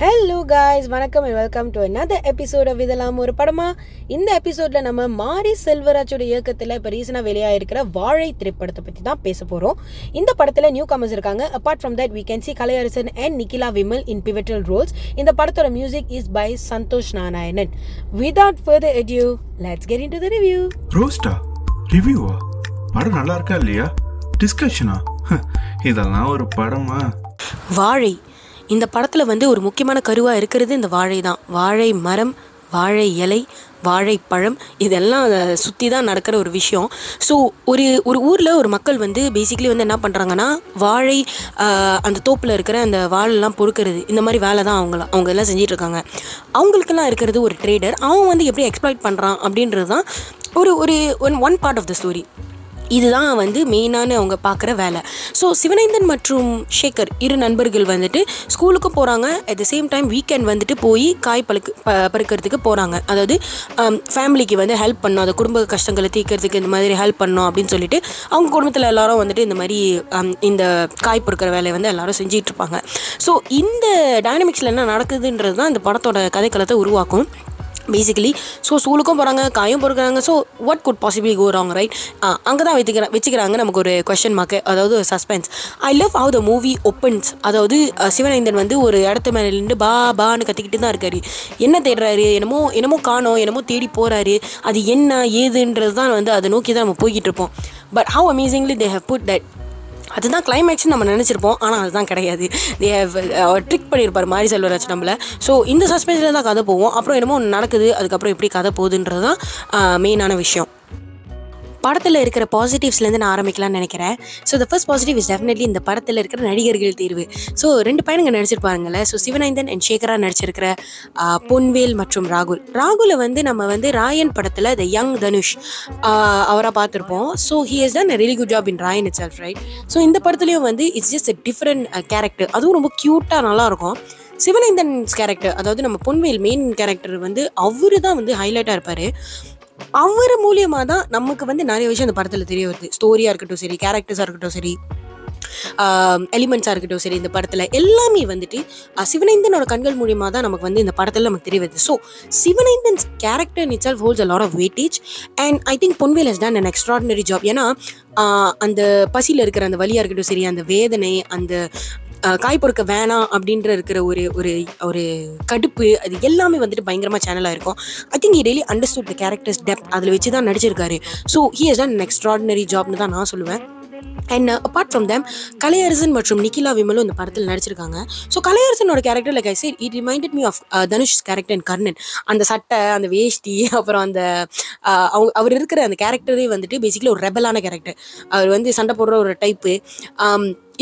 Hello guys வணக்கம் and welcome to another episode of இதெல்லாம் ஒரு படமா? இந்த எபிசோட்ல நம்ம மாரி செல்வராஜோட இயக்கத்தில் இப்போ ரீசனாக வெளியாயிருக்கிற வாழை திரைப்படத்தை பற்றி தான் பேச போகிறோம் இந்த படத்தில் நியூ கமர்ஸ் இருக்காங்க. Apart from that we can see Kalaiyarasan and Nikhila Vimal in pivotal roles இந்த படத்தோட music is by Santhosh Narayanan. Without further ado let's get into the review. ரோஸ்டா ரிவ்யூவா படம் நல்லா இருக்கா இல்லையா? டிஸ்கஷனா இதெல்லாம் ஒரு படமா? வாழை இந்த படத்தில் வந்து ஒரு முக்கியமான கருவாக இருக்கிறது இந்த வாழை தான் வாழை மரம் வாழை இலை வாழைப்பழம் இதெல்லாம் சுற்றி தான் நடக்கிற ஒரு விஷயம். ஸோ ஒரு ஒரு ஊரில் ஒரு மக்கள் வந்து பேசிக்கலி வந்து என்ன பண்ணுறாங்கன்னா வாழை அந்த தோப்பில் இருக்கிற அந்த வாழெல்லாம் பொறுக்கிறது இந்த மாதிரி வேலை தான் அவங்கள அவங்க எல்லாம் செஞ்சிட்ருக்காங்க. அவங்களுக்கெல்லாம் இருக்கிறது ஒரு ட்ரேடர் அவன் வந்து எப்படி எக்ஸ்ப்ளாய்ட் பண்ணுறான் அப்படின்றது தான் ஒரு ஒரு one one part of the story இதுதான் வந்து மெயினான அவங்க பார்க்குற வேலை. ஸோ சிவனைந்தன் மற்றும் ஷேகர் இரு நண்பர்கள் வந்துட்டு ஸ்கூலுக்கு போகிறாங்க at the same time weekend வந்துட்டு போய் காய் பழுக்கு ப பறிக்கிறதுக்கு போகிறாங்க அதாவது um, ஃபேமிலிக்கு வந்து ஹெல்ப் பண்ணணும். அந்த குடும்ப கஷ்டங்களை தீர்க்கிறதுக்கு இந்த மாதிரி ஹெல்ப் பண்ணோம் அப்படின்னு சொல்லிட்டு அவங்க குடும்பத்தில் எல்லாரும் வந்துட்டு இந்த மாதிரி um, இந்த காய் பொறுக்கிற வேலையை வந்து எல்லாரும் செஞ்சிட்டு இருப்பாங்க. ஸோ இந்த டைனமிக்ஸில் என்ன நடக்குதுன்றது தான் இந்த படத்தோட கதைக்களத்தை உருவாக்கும். பேசிக்கலி ஸோ ஸ்கூலுக்கும் போகிறாங்க காயும் பொறுக்கிறாங்க so what could possibly go wrong right அங்கே தான் வைத்துக்கிற வச்சுக்கிறாங்க நமக்கு ஒரு கொஷின் மார்க்கு அதாவது ஒரு suspense I love how the movie opens அதாவது அஹ், சிவனைந்தன் வந்து ஒரு இடத்து மேலே நின்று பா பான்னு கத்திக்கிட்டு தான் இருக்காரு. என்ன தேடுறாரு? என்னமோ என்னமோ காணோம் என்னமோ தேடி போகிறாரு அது என்ன ஏதுன்றது தான் வந்து அதை நோக்கி தான் நம்ம போய்கிட்டு இருப்போம். But how amazingly they have put that அதுதான் கிளைமேக்ஸ்னு நம்ம நினச்சிருப்போம். ஆனால் அதுதான் கிடையாது. ட்ரிக் uh, பண்ணியிருப்பார் மாரி செல்வராஜ் நம்மளை. ஸோ இந்த சஸ்பென்ஸில் தான் கதை போவோம். அப்புறம் என்னமோ ஒன்று நடக்குது. அதுக்கப்புறம் எப்படி கதை போகுதுன்றது தான் மெயினான uh, விஷயம். படத்தில் இருக்கிற பாசிட்டிவ்ஸ்லேருந்து நான் ஆரம்பிக்கலாம்னு நினைக்கிறேன். So the first positive is definitely இந்த படத்தில் இருக்கிற நடிகர்கள் தேர்வு. ஸோ ரெண்டு பையனுங்க நடிச்சிருப்பாருங்களே ஸோ சிவநந்தன் அண்ட் சேகரா நடிச்சிருக்கிற பொன்வேல் மற்றும் ராகுல். ராகுலை வந்து நம்ம வந்து ராயன் படத்தில் த யங் தனுஷ் அவராக பார்த்துருப்போம். So he is done really good job in Raayan itself right so இந்த படத்துலையும் வந்து it's just a different character அதுவும் ரொம்ப க்யூட்டாக நல்லாயிருக்கும் சிவனைந்தன்ஸ் கேரக்டர் அதாவது நம்ம பொன்வேல் மெயின் கேரக்டர் வந்து அவரு தான் வந்து ஹைலைட்டாக இருப்பார். அவர் மூலியமாக தான் நமக்கு வந்து நிறைய விஷயம் அந்த படத்தில் தெரிய வருது. ஸ்டோரியாக இருக்கட்டும் சரி கேரக்டர்ஸாக இருக்கட்டும் சரி எலிமெண்ட்ஸாக இருக்கட்டும் சரி இந்த படத்தில் எல்லாமே வந்துட்டு சிவனைந்தனோட கண்கள் மூலியமாக தான் நமக்கு வந்து இந்த படத்தில் நமக்கு தெரிய வருது. So Sivanainthan's character it all holds a lot of weightage and I think Ponvel has done an extraordinary job ஏன்னா அந்த பசியில் இருக்கிற அந்த வலியாக இருக்கட்டும் சரி அந்த வேதனை அந்த காய் பொறுக்க வேணாம் அப்படின்ற இருக்கிற ஒரு ஒரு ஒரு கடுப்பு அது எல்லாமே வந்துட்டு பயங்கரமாக சேனலாக இருக்கும் I think he really understood the characters depth. அதில் வச்சு தான் நடிச்சிருக்காரு. So he has done extraordinary ஜாப்னு தான் நான் சொல்லுவேன். And apart from them Kalaiyarasan மற்றும் நிக்கிலா விமலும் இந்த படத்தில் நடிச்சிருக்காங்க. So கலையரசனோட character like I said it reminded me of Dhanush character and Karnan அந்த சட்டை அந்த வேஷ்டி அப்புறம் அந்த uh, அவங்க அவர் இருக்கிற அந்த கேரக்டரே வந்துட்டு பேசிக்கலி ஒரு ரெபலான கேரக்டர் அவர் வந்து சண்டை போடுற ஒரு type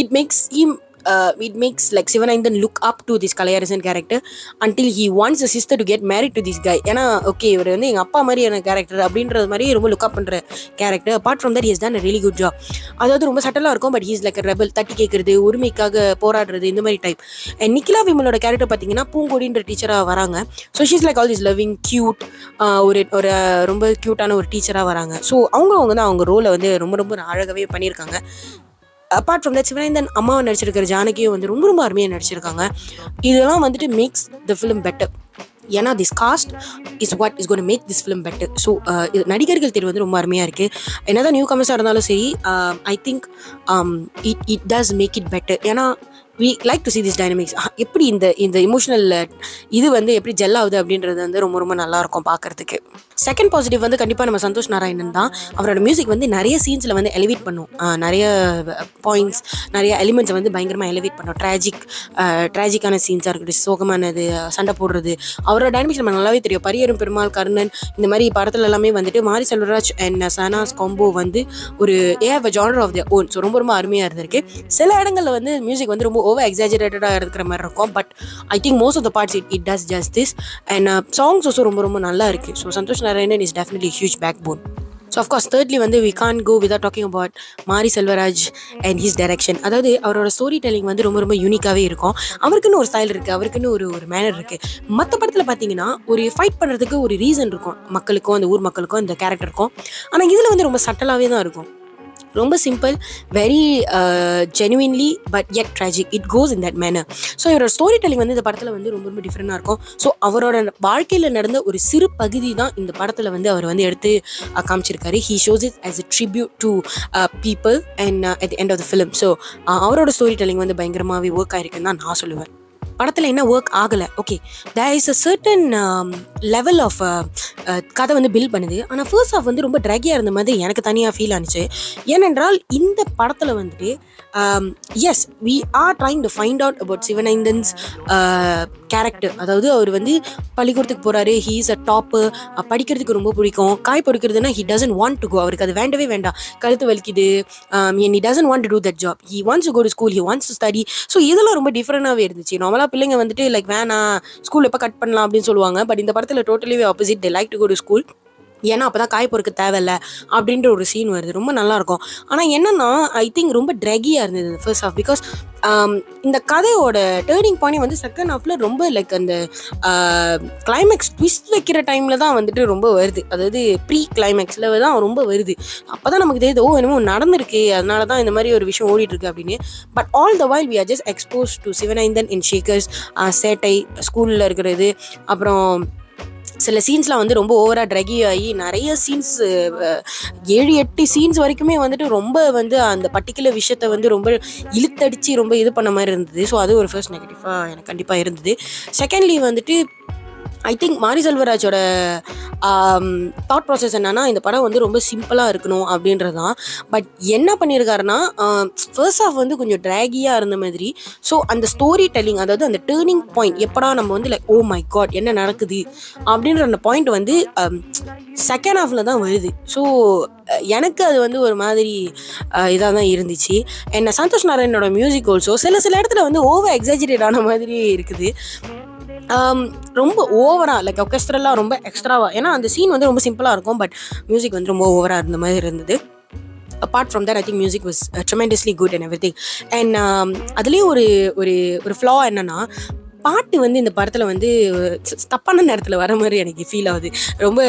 it makes him uh, it makes like Sivanainthan look up to this Kalaiyarasan character until he wants a sister to get married to this guy. ஏன்னா ஓகே இவர் வந்து எங்கள் அப்பா மாதிரியான கேரக்டர் அப்படின்றது மாதிரி ரொம்ப லுக் அப் பண்ணுற character apart from that is done really good job அதாவது ரொம்ப சட்டலாக இருக்கும் பட் ஹீஸ் லைக் ரெபல் தட்டி கேட்குறது உரிமைக்காக போராடுறது இந்த மாதிரி டைப் அண்ட் நிக்கிலா விமலோட கேரக்டர் பார்த்தீங்கன்னா பூங்கொடின்ற டீச்சராக வராங்க. So she's like all is loving cute ஒரு ஒரு ரொம்ப க்யூட்டான ஒரு டீச்சராக வராங்க. ஸோ அவங்கவுங்க தான் அவங்க ரோலை வந்து ரொம்ப ரொம்ப அழகாகவே பண்ணியிருக்காங்க. அப்பார்ட் ஃப்ரம் தட் சிவனேந்தன் அம்மாவை நடிச்சிருக்கிற ஜானகியும் வந்து ரொம்ப ரொம்ப அருமையாக நடிச்சிருக்காங்க. இதெல்லாம் வந்துட்டு மேக்ஸ் த ஃபிலிம் பெட்டர் ஏன்னா this cast is what is gonna make this film better so நடிகர்கள் தேர்வு வந்து ரொம்ப அருமையாக இருக்குது என்ன தான் நியூ கமர்ஸாக இருந்தாலும் சரி I think it it does make it better ஏன்னா we like to see this dynamics எப்படி இந்த இந்த இமோஷனல் இது வந்து எப்படி ஜெல் ஆகுது அப்படின்றது வந்து ரொம்ப ரொம்ப நல்லா இருக்கும் பார்க்கறதுக்கு. செகண்ட் பாசிட்டிவ் வந்து கண்டிப்பாக நம்ம சந்தோஷ் நாராயணன் தான். அவரோட மியூசிக் வந்து நிறைய சீன்ஸில் வந்து எலிவேட் பண்ணும். நிறைய பாயிண்ட்ஸ் நிறைய எலிமெண்ட்ஸை வந்து பயங்கரமாக எலிவேட் பண்ணும். ட்ராஜிக் ட்ராஜிக்கான சீன்ஸாக இருக்கட்டும் சோகமானது சண்டை போடுறது. அவரோட டைனமிக்ஸ் நம்ம நல்லாவே தெரியும். பரியரும் பெருமாள் கர்ணன் இந்த மாதிரி படத்துல எல்லாமே வந்துட்டு மாரி செல்வராஜ் அண்ட் சனாஸ் காம்போ வந்து ஒரு a genre of the own so ரொம்ப ரொம்ப அருமையாக இருந்திருக்கு. சில இடங்களில் வந்து மியூசிக் வந்து ரொம்ப ஓவர் எக்ஸாஜரேட்டடாக இருக்கிற மாதிரி இருக்கும். But I think most of the parts it it does just this and songs also ரொம்ப ரொம்ப நல்லா இருக்குது so Santhosh Narayanan is definitely huge backbone so of course thirdly வந்து we can go with a talking about Mari Selvaraj and his direction அதாவது அவரோட story telling வந்து ரொம்ப ரொம்ப யூனிக்காகவே இருக்கும். அவருக்குன்னு ஒரு ஸ்டைல் இருக்குது அவருக்குன்னு ஒரு ஒரு மேனர் இருக்குது மற்ற படத்தில் பார்த்தீங்கன்னா ஒரு ஃபைட் பண்ணுறதுக்கு ஒரு ரீசன் இருக்கும். மக்களுக்கும் அந்த ஊர் மக்களுக்கும் அந்த கேரக்டருக்கும் ஆனால் இதில் வந்து ரொம்ப சட்டலாகவே தான் இருக்கும். ரொம்ப simple very genuinely but yet tragic it goes in that manner so இவரோட ஸ்டோரி டெல்லிங் வந்து இந்த படத்தில் வந்து ரொம்ப ரொம்ப டிஃப்ரெண்டாக இருக்கும். ஸோ அவரோட வாழ்க்கையில் நடந்த ஒரு சிறு பகுதி தான் இந்த படத்தில் வந்து அவர் வந்து எடுத்து காமிச்சிருக்காரு. He shows it as a tribute to people and at the end of the so அவரோட ஸ்டோரி டெல்லிங் வந்து பயங்கரமாகவே ஒர்க் ஆயிருக்குன்னு தான் நான் சொல்லுவேன். படத்தில் என்ன ஒர்க் ஆகலை. Okay there is a certain level of கதை வந்து பில்ட் பண்ணுது. ஆனால் ஃபர்ஸ்ட் ஆஃப் வந்து ரொம்ப ட்ராகியாக இருந்த மாதிரி எனக்கு தனியாக ஃபீல் ஆனிச்சு. ஏனென்றால் இந்த படத்தில் வந்துட்டு as we are trying to find out about Sivanainthan's character அதாவது அவர் வந்து பள்ளிக்கூடத்துக்கு போகிறாரு ஹீ இஸ் அ டாப்பு படிக்கிறதுக்கு ரொம்ப பிடிக்கும். காய் பொறுக்கிறதுனா he doesn't want to go அவருக்கு அது வேண்டவே வேண்டாம். கழுத்து வலிக்குது. He doesn't want to do that job he wants to go to school he wants to study so இதெல்லாம் ரொம்ப டிஃப்ரெண்டாகவே இருந்துச்சு. நார்மலாக பிள்ளைங்க வந்துட்டு லைக் வேணாம். ஸ்கூல் எப்போ கட் பண்ணலாம் அப்படின்னு சொல்லுவாங்க. பட் இந்த படத்தில் totally opposite they like to go to school ஏன்னா அப்போ தான் காய் பொறுக்க தேவையில்ல அப்படின்ற ஒரு சீன் வருது. ரொம்ப நல்லாயிருக்கும். ஆனால் என்னன்னா ஐ திங்க் ரொம்ப ட்ரெகியாக இருந்தது ஃபர்ஸ்ட் ஆஃப் பிகாஸ் இந்த கதையோட டேர்னிங் பாயிண்ட் வந்து செகண்ட் ஹாஃபில் ரொம்ப லைக் அந்த uh, கிளைமேக்ஸ் ட்விஸ்ட் வைக்கிற டைமில் தான் வந்துட்டு ரொம்ப வருது. அதாவது ப்ரீ கிளைமேக்ஸில் தான் ரொம்ப வருது. அப்போ தான் நமக்கு தெரியுது ஓ என்னமோ நடந்திருக்கு அதனால தான் இந்த மாதிரி ஒரு விஷயம் ஓடிட்டுருக்கு அப்படின்னு. But all the while we are just expose to Sivanandhan in Shekhar's சேட்டை ஸ்கூலில் இருக்கிறது. அப்புறம் சில சீன்ஸ்லாம் வந்து ரொம்ப ஓவராக ட்ரகி ஆகி நிறைய சீன்ஸ் ஏழு எட்டு சீன்ஸ் வரைக்குமே வந்துட்டு ரொம்ப வந்து அந்த பர்டிகுலர் விஷயத்த வந்து ரொம்ப இழுத்தடிச்சு ரொம்ப இது பண்ண மாதிரி இருந்தது. ஸோ அது ஒரு ஃபர்ஸ்ட் நெகட்டிவாக எனக்கு கண்டிப்பாக இருந்தது. செகண்ட்லி வந்துட்டு ஐ திங்க் மாரி செல்வராஜோட தாட் ப்ராசஸ் என்னன்னா இந்த படம் வந்து ரொம்ப சிம்பிளாக இருக்கணும் அப்படின்றது தான் பட் என்ன பண்ணியிருக்காருன்னா ஃபர்ஸ்ட் ஆஃப் வந்து கொஞ்சம் ட்ராகியாக இருந்த மாதிரி. ஸோ அந்த ஸ்டோரி டெல்லிங் அதாவது அந்த டேர்னிங் பாயிண்ட் எப்படா நம்ம வந்து லைக் ஓ மை காட் என்ன நடக்குது? அப்படின்ற அந்த பாயிண்ட் வந்து செகண்ட் ஹாஃபில் தான் வருது. ஸோ எனக்கு அது வந்து ஒரு மாதிரி இதாக தான் இருந்துச்சு. என்ன சந்தோஷ் நாராயணனோட மியூசிக் ஆல்சோ சில சில இடத்துல வந்து ஓவர் எக்ஸாஜரேட் ஆன மாதிரி இருக்குது. Um, ரொம்ப ஓவராக லைக் ஒர்கெஸ்ட்ரலாக ரொம்ப எக்ஸ்ட்ராவாக ஏன்னா அந்த சீன் வந்து ரொம்ப சிம்பிளாக இருக்கும் பட் மியூசிக் வந்து ரொம்ப ஓவராக இருந்த மாதிரி இருந்தது. Apart from that I think music was tremendously good and everything and அதுலேயும் ஒரு ஒரு ஒரு ஃப்ளா என்னன்னா பாட்டு வந்து இந்த படத்தில் வந்து தப்பான நேரத்தில் வர மாதிரி எனக்கு ஃபீல் ஆகுது. ரொம்ப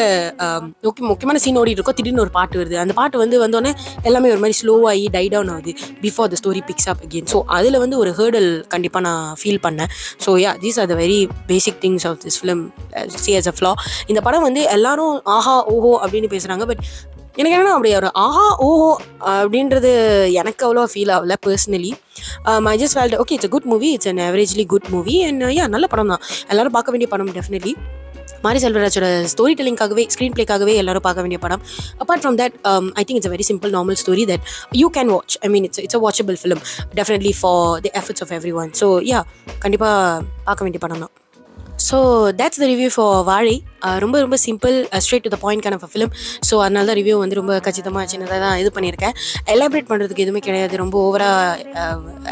முக்கிய முக்கியமான சீன் ஓடிட்டு இருக்கோம் திடீர்னு ஒரு பாட்டு வருது. அந்த பாட்டு வந்து வந்தோடனே எல்லாமே ஒரு மாதிரி ஸ்லோவாகி டை டவுன் ஆகுது. Before the story picks up again so அதில் வந்து ஒரு ஹேர்டல் கண்டிப்பாக நான் ஃபீல் பண்ணேன். So yeah these are the very basic things of this film see as a flaw இந்த படம் வந்து எல்லாரும் ஆஹா ஓஹோ அப்படின்னு பேசுகிறாங்க பட் எனக்கு என்னன்னா அப்படி ஒரு ஆஹா ஓஹோ அப்படின்றது எனக்கு அவ்வளோ ஃபீல் ஆகல personally I just felt okay it's good movie it's an averagely good movie and yeah நல்ல படம் தான். எல்லாரும் பார்க்க வேண்டிய படம் டெஃபினெட்லி மாரி செல்வராஜோட ஸ்டோரி டெல்லிங்காகவே ஸ்க்ரீன் பிளேக்காகவே எல்லாரும் பார்க்க வேண்டிய படம். Apart from that I think it's very simple normal story that you can watch I mean it's it's a watchable film definitely for the efforts of everyone so yeah கண்டிப்பாக பார்க்க வேண்டிய படம் தான். So that's the review for Vaazhai ரொம்ப ரொம்ப simple straight to the point கான film so அதனால தான் ரிவ்யூ வந்து ரொம்ப கச்சிதமாக சின்னதாக தான் இது பண்ணியிருக்கேன். எலாபரேட் பண்ணுறதுக்கு எதுவுமே கிடையாது. ரொம்ப ஓவராக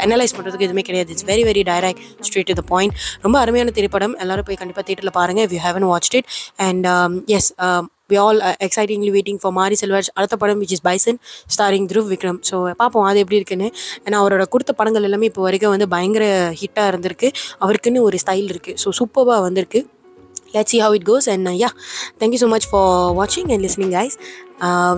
அனலைஸ் uh, பண்ணுறதுக்கு எதுவுமே கிடையாது. It's very very direct straight to the point ரொம்ப அருமையான திரைப்படம். எல்லோரும் போய் கண்டிப்பாக தேட்டரில் பாருங்கள் you you watch watched and as we all excitingly waiting for Mari Selvaraj அடுத்த படம் which is Bison starring Dhruv Vikram so பார்ப்போம் அது எப்படி இருக்குன்னு ஏன்னா அவரோட கொடுத்த படங்கள் எல்லாமே இப்போ வரைக்கும் வந்து பயங்கர ஹிட்டாக இருந்திருக்கு அவருக்குன்னு ஒரு ஸ்டைல் இருக்குது ஸோ சூப்பராக வந்திருக்கு let see how it goes and yeah thank you so much for வாட்சிங் அண்ட் லிஸ்னிங் கைஸ்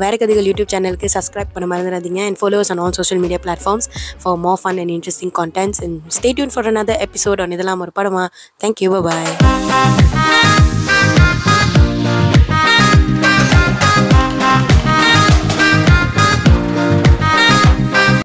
வேறு கதைகள் யூடியூப் சேனலுக்கு சப்ஸ்கிரைப் பண்ண மறந்துடாதீங்க and followers and all social media platforms for more fun and interesting contents and stay tune for another episode one இதெல்லாம் ஒரு படமா thank you bye